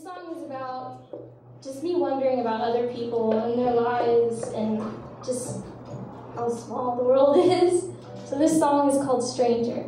this song is about just me wondering about other people and their lives and just how small the world is. So this song is called Stranger.